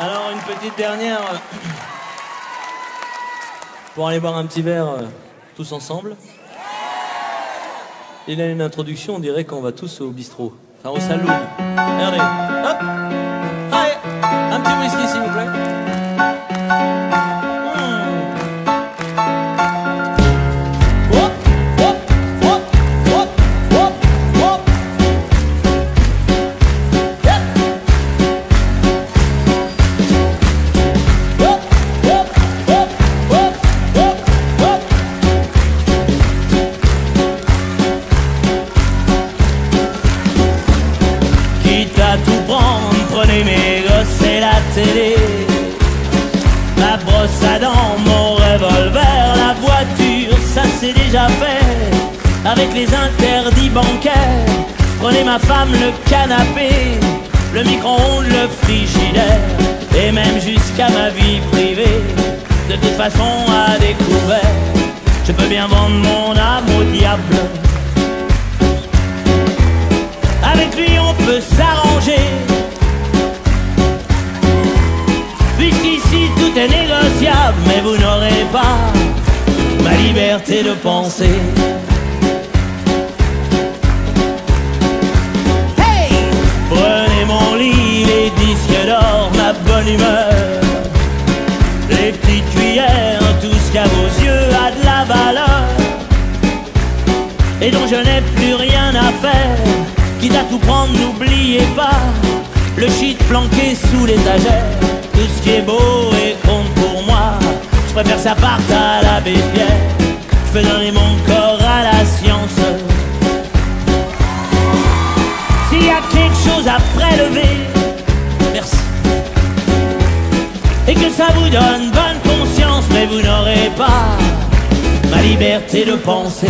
Alors, une petite dernière. euh, Pour aller boire un petit verre euh, tous ensemble. Il a une introduction, on dirait qu'on va tous au bistrot. Enfin, au saloon. Regardez. Hop Allez Un petit whisky, s'il vous plaît. Ma femme, le canapé, le micro-ondes, le frigidaire, et même jusqu'à ma vie privée. De toute façon, à découvert, je peux bien vendre mon âme au diable. Avec lui on peut s'arranger Puisqu'ici tout est négociable Mais vous n'aurez pas ma liberté de penser disques d'or, ma bonne humeur Les petites cuillères, tout ce qu'à vos yeux a de la valeur et dont je n'ai plus rien à faire. Quitte à tout prendre, n'oubliez pas le shit planqué sous l'étagère. Tout ce qui est beau et compte pour moi, je préfère ça parte à l'abbé Pierre. Je peux donner mon corps à la science. S'il y a quelque chose à prélever, Et que ça vous donne bonne conscience, mais vous n'aurez pas ma liberté de penser.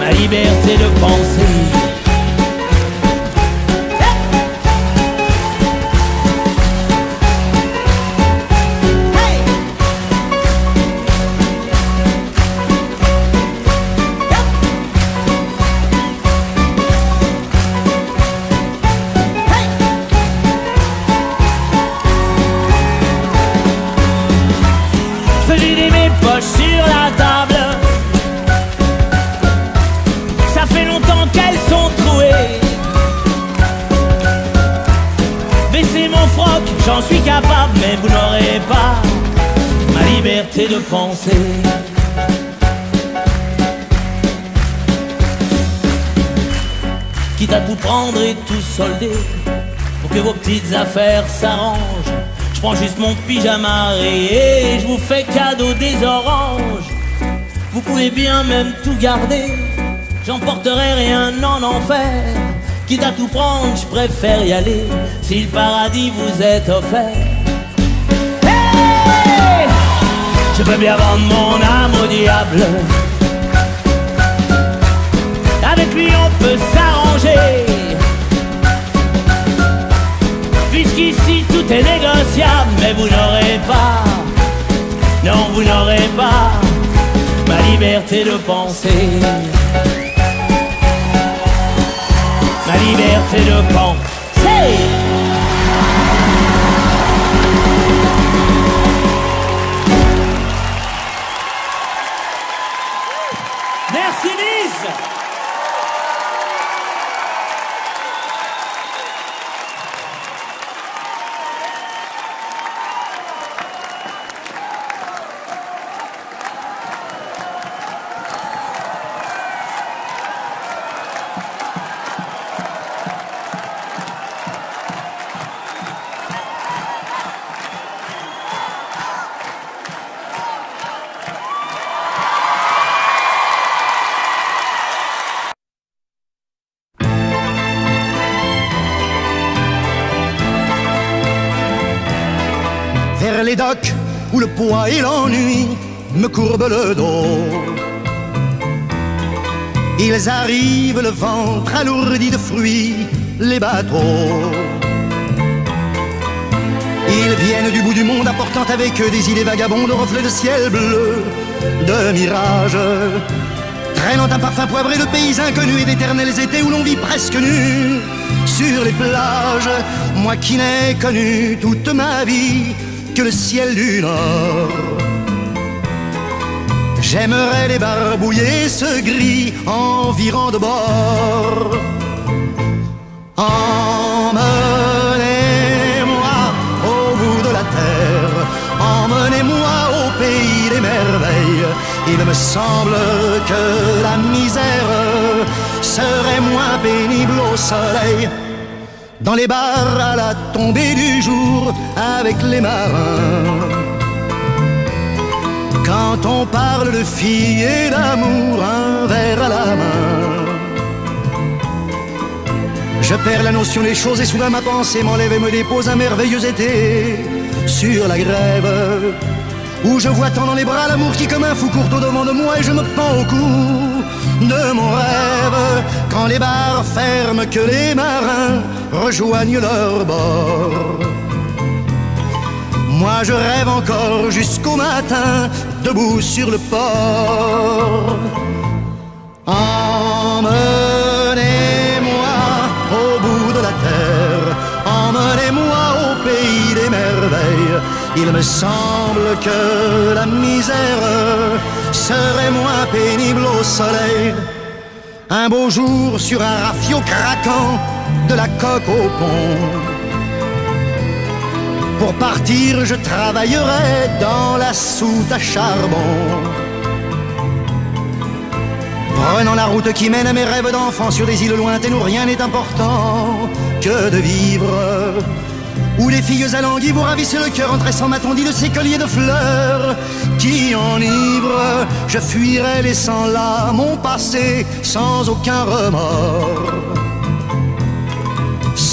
ma liberté de penser. J'en suis capable, mais vous n'aurez pas ma liberté de penser. Quitte à tout prendre et tout solder, pour que vos petites affaires s'arrangent. Je prends juste mon pyjama rayé et je vous fais cadeau des oranges. Vous pouvez bien même tout garder, j'emporterai rien en enfer. Quitte à tout prendre, je préfère y aller, si le paradis vous est offert. Je peux bien vendre mon âme au diable. Avec lui on peut s'arranger. Puisqu'ici tout est négociable, mais vous n'aurez pas, non vous n'aurez pas ma liberté de penser. Liberté de penser. Le poids et l'ennui me courbent le dos. Ils arrivent le ventre alourdi de fruits, les bateaux. Ils viennent du bout du monde apportant avec eux des idées vagabondes au reflet de ciel bleu, de mirages. Traînant un parfum poivré de pays inconnus et d'éternels étés où l'on vit presque nu sur les plages, moi qui n'ai connu toute ma vie que le ciel du nord. J'aimerais les barbouiller ce gris environ de bord. Emmenez-moi au bout de la terre, emmenez-moi au pays des merveilles. Il me semble que la misère serait moins pénible au soleil. Dans les bars à la tombée du jour avec les marins. Quand on parle de filles et d'amour, un verre à la main. Je perds la notion des choses et soudain ma pensée m'enlève et me dépose un merveilleux été sur la grève. Où je vois tant dans les bras l'amour qui comme un fou court au devant de moi et je me pends au cou de mon rêve. Quand les bars ferment, que les marins rejoignent leur bord. Moi je rêve encore jusqu'au matin, debout sur le port. Il me semble que la misère serait moins pénible au soleil. Un beau jour sur un rafio craquant, de la coque au pont. Pour partir, je travaillerai dans la soute à charbon. Prenant la route qui mène à mes rêves d'enfant sur des îles lointaines où rien n'est important que de vivre. Où les filles alanguies vous ravissent le cœur en tressant ma tondie de ces colliers de fleurs qui enivrent. Je fuirai laissant là mon passé sans aucun remords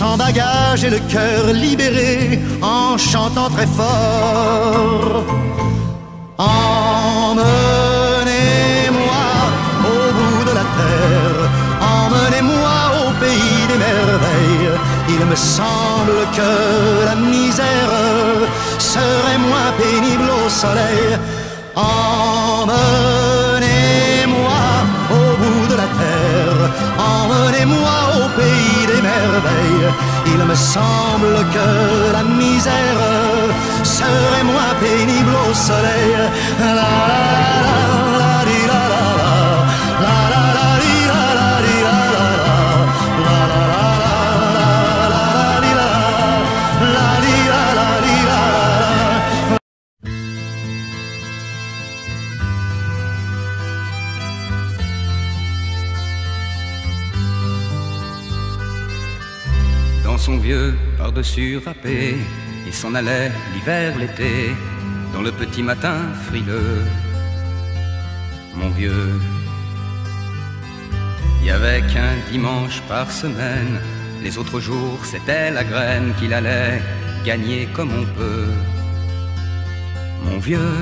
sans bagage et le cœur libéré en chantant très fort. Il me semble que la misère serait moins pénible au soleil. Emmenez-moi au bout de la terre, emmenez-moi au pays des merveilles. Il me semble que la misère serait moins pénible au soleil. Par-dessus râpé, il s'en allait l'hiver, l'été, dans le petit matin frileux. Mon vieux, il y avait qu'un dimanche par semaine, les autres jours c'était la graine qu'il allait gagner comme on peut. Mon vieux,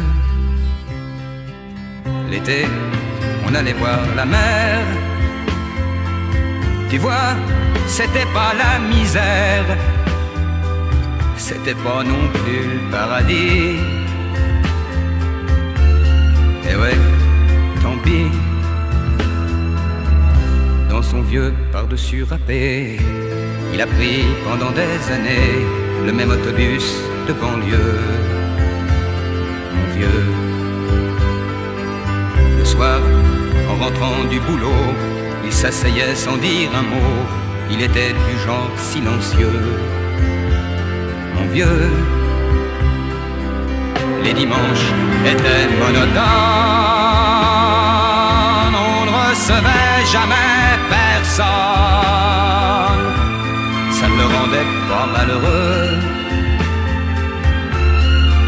l'été, on allait voir la mer. Tu vois, c'était pas la misère, c'était pas non plus le paradis. Et ouais, tant pis. Dans son vieux par-dessus râpé, il a pris pendant des années le même autobus de banlieue. Mon vieux, le soir, en rentrant du boulot, il s'asseyait sans dire un mot. Il était du genre silencieux. Les dimanches étaient monotones. On ne recevait jamais personne. Ça ne le rendait pas malheureux.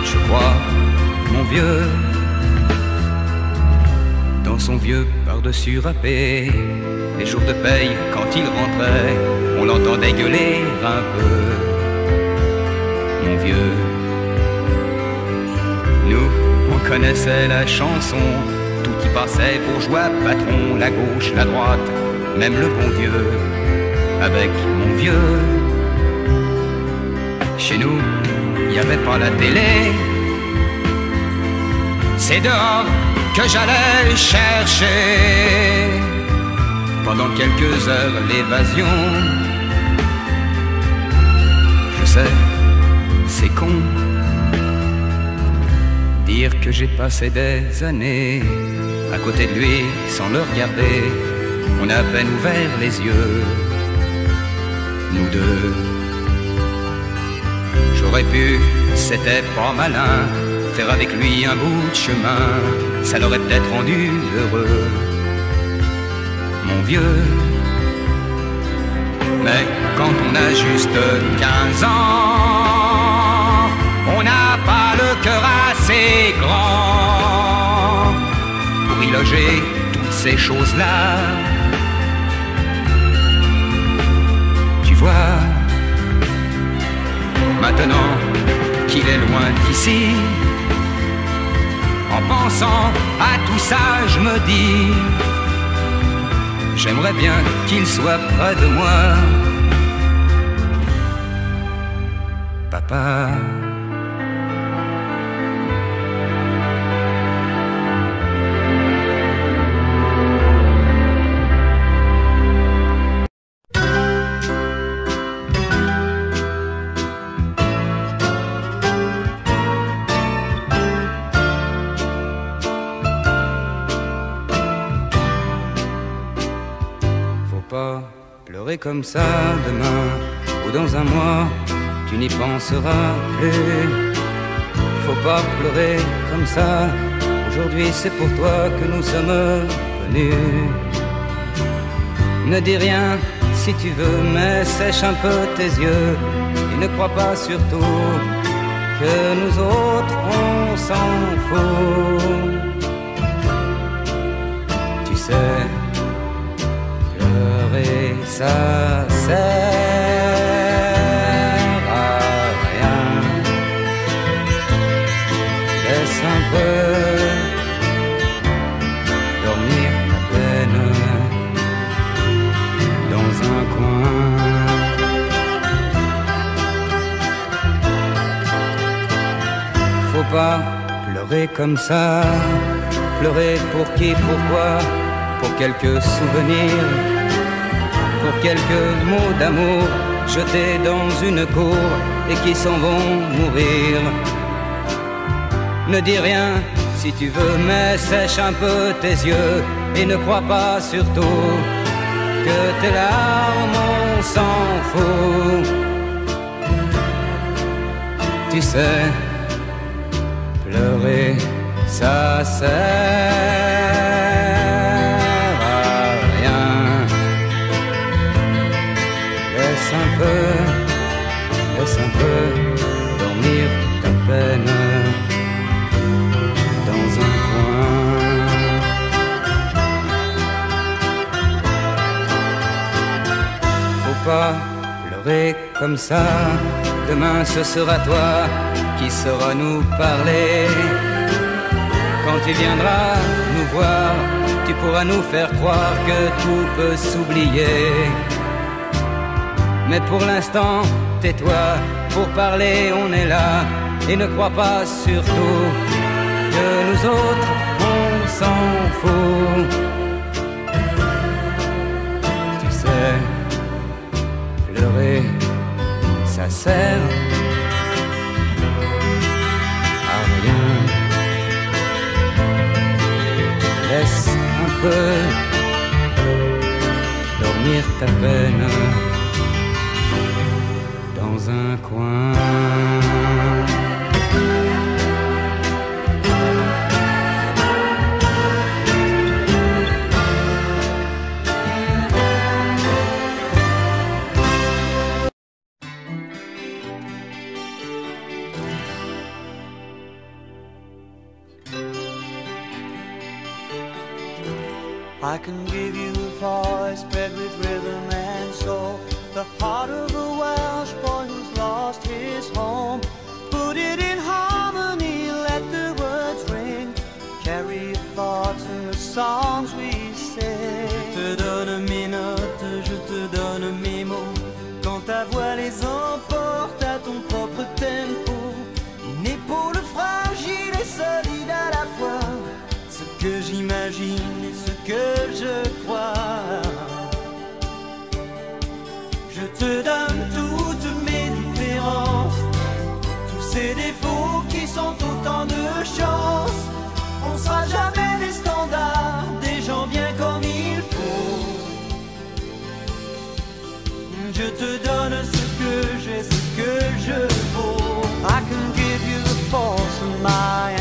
Je crois, mon vieux, dans son vieux par-dessus râpé. Les jours de paye, quand il rentrait, on l'entendait gueuler un peu. Nous, on connaissait la chanson, tout y passait bourgeois, patron, la gauche, la droite, même le bon Dieu, avec mon vieux. Chez nous, il n'y avait pas la télé, c'est dehors que j'allais chercher pendant quelques heures l'évasion. Dire que j'ai passé des années à côté de lui sans le regarder. On a à peine ouvert les yeux, nous deux. J'aurais pu, c'était pas malin, faire avec lui un bout de chemin, ça l'aurait peut-être rendu heureux. Mon vieux, mais quand on a juste 15 ans, on n'a pas le cœur assez grand pour y loger toutes ces choses-là. Tu vois, maintenant qu'il est loin d'ici, en pensant à tout ça, je me dis J'aimerais bien qu'il soit près de moi. Papa. Comme ça demain ou dans un mois, tu n'y penseras plus. Faut pas pleurer comme ça, aujourd'hui c'est pour toi que nous sommes venus. Ne dis rien si tu veux, mais sèche un peu tes yeux et ne crois pas surtout que nous autres on s'en fout. Tu sais, ça sert à rien. Laisse un peu dormir ta peine dans un coin. Faut pas pleurer comme ça, pleurer pour qui, pourquoi, pour quelques souvenirs pour quelques mots d'amour jetés dans une cour et qui s'en vont mourir. Ne dis rien si tu veux, mais sèche un peu tes yeux et ne crois pas surtout que tes larmes, on s'en fout. Tu sais, pleurer, ça sert. Laisse un peu dormir ta peine dans un coin. Faut pas pleurer comme ça, demain ce sera toi qui saura nous parler. Quand tu viendras nous voir, tu pourras nous faire croire que tout peut s'oublier mais pour l'instant, tais-toi, pour parler on est là, et ne crois pas surtout que nous autres on s'en fout. Tu sais, pleurer, ça sert à rien. Laisse un peu dormir ta peine un coin. de chance. On sera jamais les standards des gens bien comme il faut. Je te donne ce que j'ai, ce que je vaux. I can give you the force of my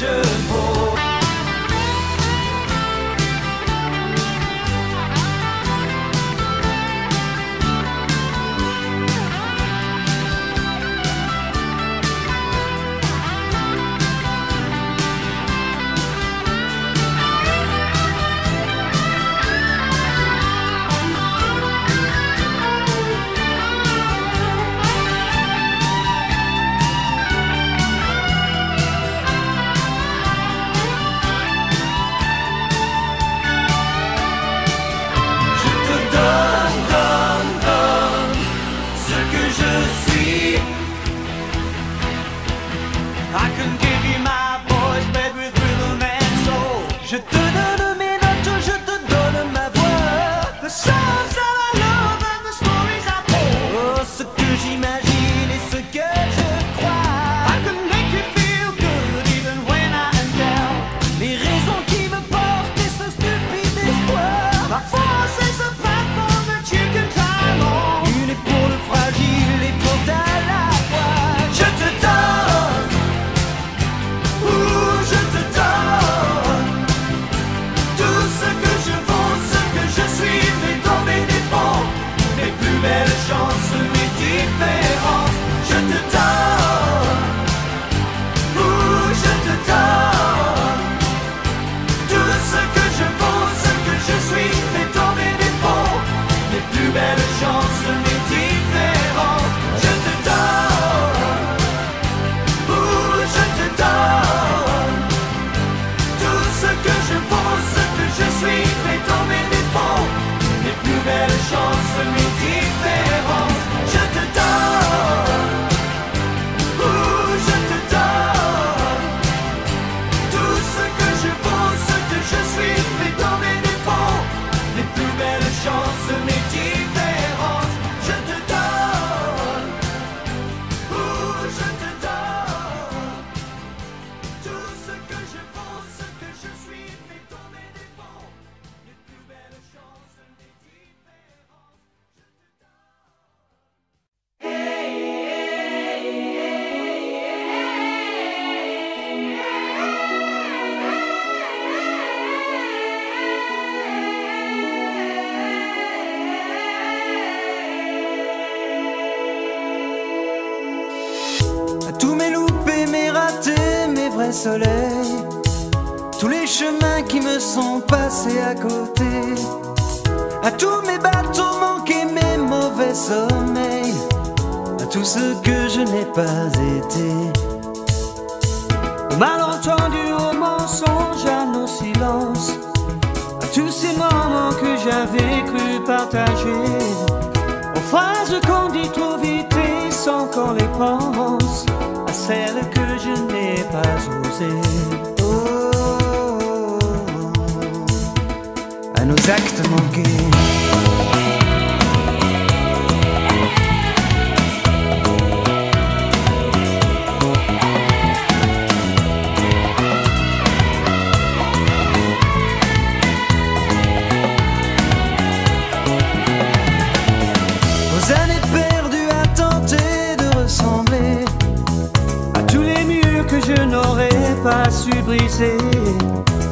Just. tous les chemins qui me sont passés à côté, à tous mes bateaux manqués, mes mauvais sommeils, à tout ce que je n'ai pas été. Au malentendu, au mensonge, à nos silences, à tous ces moments que j'avais cru partager, aux phrases qu'on dit trop vite et sans qu'on les pense celle que je n'ai pas osée. Oh, à nos actes manqués.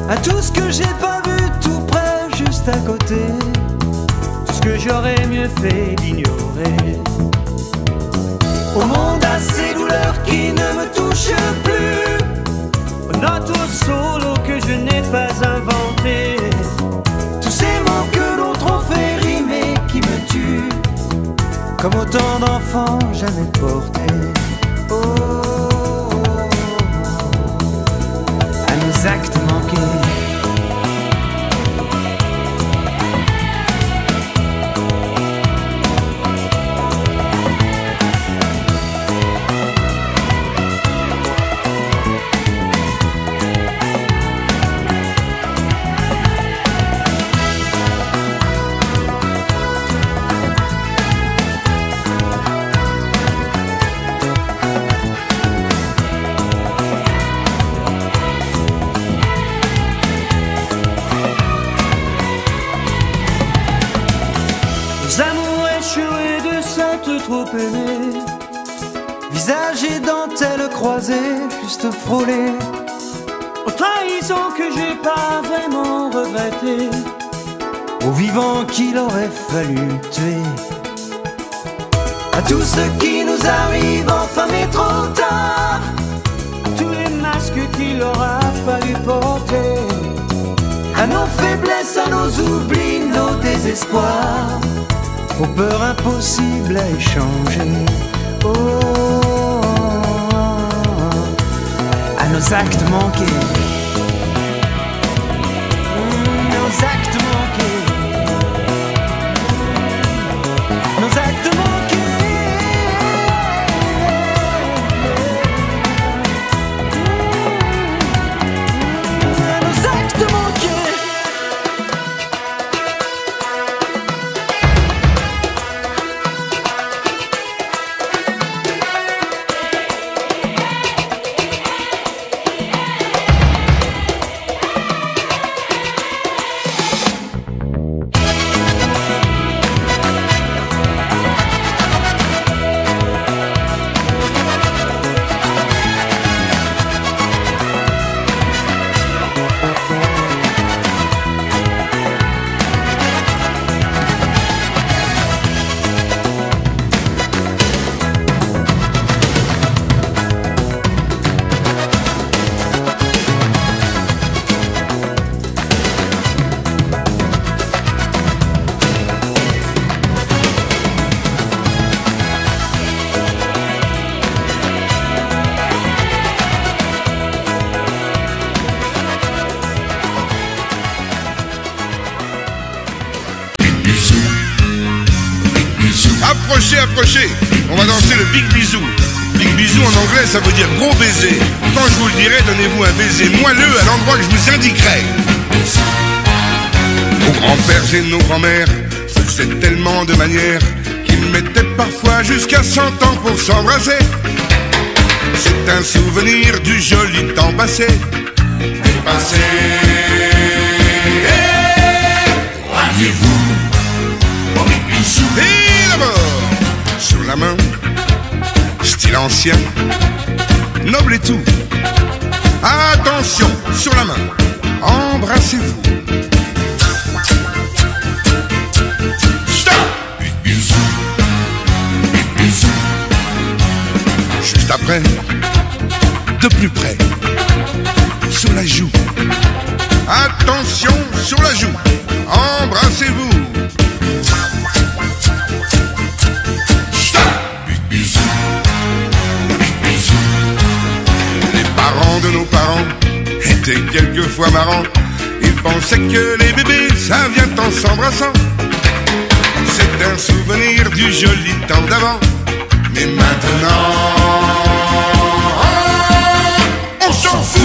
à tout ce que j'ai pas vu tout près, juste à côté. Tout ce que j'aurais mieux fait d'ignorer. Au monde à ces douleurs qui ne me touchent plus. Aux notes au solo que je n'ai pas inventé. Tous ces mots que l'on trop fait rimer qui me tuent. Comme autant d'enfants jamais portés. visage et dentelle croisée, juste frôlé. Aux trahisons que j'ai pas vraiment regretté, aux vivants qu'il aurait fallu tuer. À tout ce qui nous arrive, enfin mais trop tard. À tous les masques qu'il aura fallu porter. À nos faiblesses, à nos oublis, nos désespoirs. Aux peurs impossibles à échanger. Oh, à nos actes manqués. On va danser le big bisou. Big bisou en anglais, ça veut dire gros baiser. Quand je vous le dirai, donnez-vous un baiser moelleux à l'endroit que je vous indiquerai. Nos grands-pères et nos grands-mères faisaient tellement de manières qu'ils mettaient parfois jusqu'à 100 ans pour s'embrasser. C'est un souvenir du joli temps passé. Et d'abord, la main, style ancien, noble et tout. Attention, sur la main, embrassez-vous. Juste après, de plus près, sur la joue. Attention, sur la joue, embrassez-vous. De nos parents étaient quelquefois marrants. Ils pensaient que les bébés, ça vient en s'embrassant. C'est un souvenir du joli temps d'avant. Mais maintenant, on s'en fout.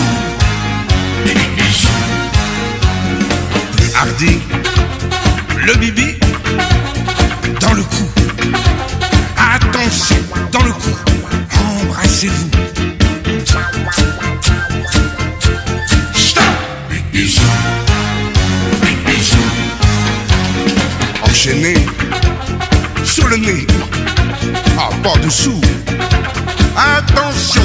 Plus hardi, le bibi dans le cou. Attention, dans le cou, embrassez-vous. Ah, pas dessous. Attention,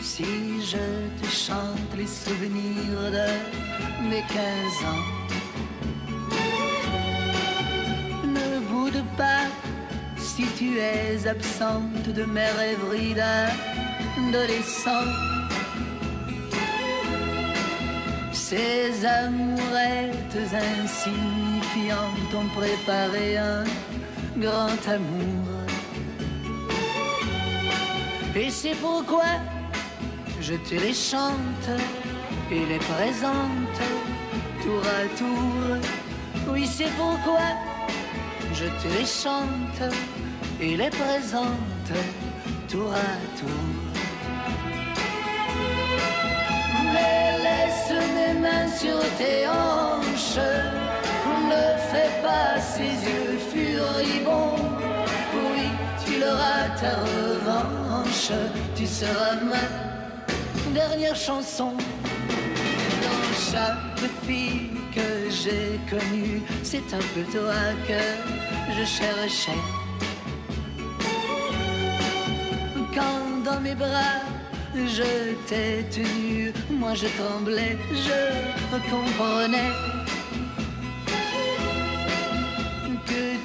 Si je te chante les souvenirs de mes 15 ans, ne boude pas si tu es absente de mes rêveries d'adolescent. Ces amourettes insignifiantes ont préparé un grand amour. Et c'est pourquoi je te les chante et les présente tour à tour. Oui, c'est pourquoi je te les chante et les présente tour à tour. Mais laisse mes mains sur tes hanches, ne fais pas ces yeux furibonds. Oui, tu l'auras ta revanche, tu seras ma dernière chanson. Dans chaque fille que j'ai connue, c'est un peu toi que je cherchais. Quand dans mes bras je t'ai tenu, moi je tremblais, je comprenais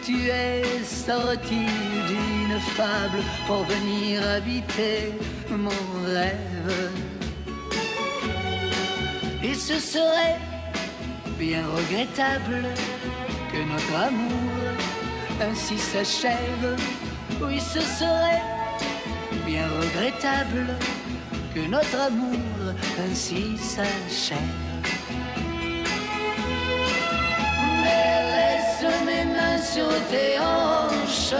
tu es sorti d'une fable pour venir habiter mon rêve. Et ce serait bien regrettable que notre amour ainsi s'achève. Oui, ce serait bien regrettable que notre amour ainsi s'achève. Laisse mes mains sur tes hanches,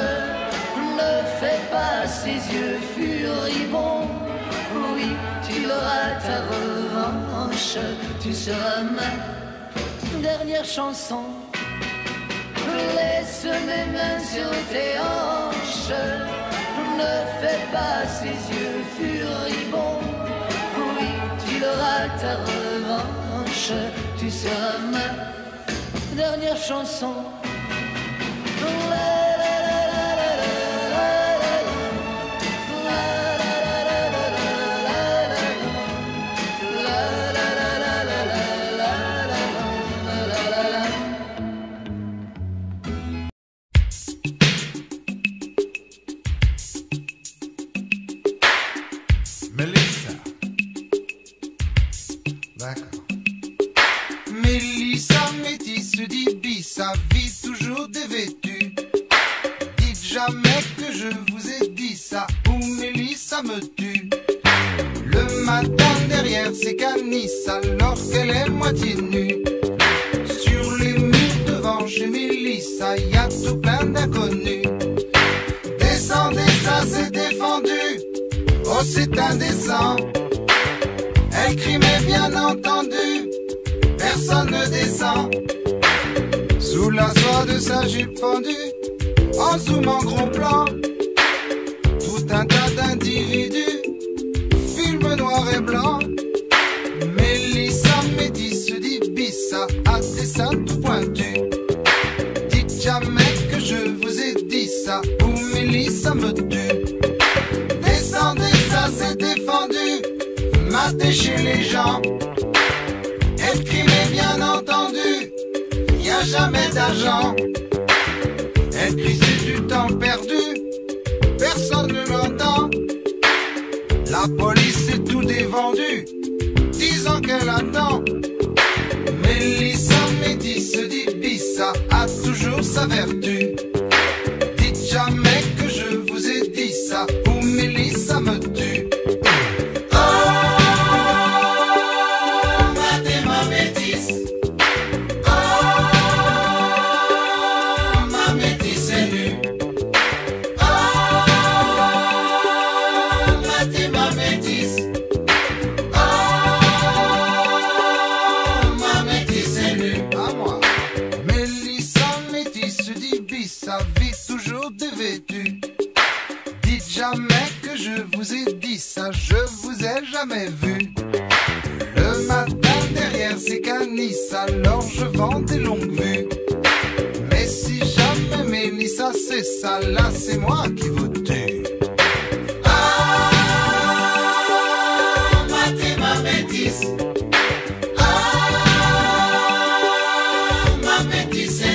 ne fais pas ces yeux furibonds. Oui, tu auras ta revanche, tu seras ma dernière chanson. Laisse mes mains sur tes hanches, ne fais pas ces yeux furibonds. Oui, tu auras ta revanche, tu seras ma dernière chanson. Ses canisses alors qu'elle est moitié nue. Sur les murs devant chez Mélissa, y a tout plein d'inconnus. Descendez, ça c'est défendu. Oh, c'est indécent. Elle crie, mais bien entendu, personne ne descend. Sous la soie de sa jupe fendue, en zoom en gros plan, chez les gens. Mais bien entendu? Y a jamais d'argent. Crie, c'est du temps perdu? Personne ne l'entend. La police est tout dévendu. Disant qu'elle attend. Mélissa Métis dit Bissa a toujours sa vertu. somente ser.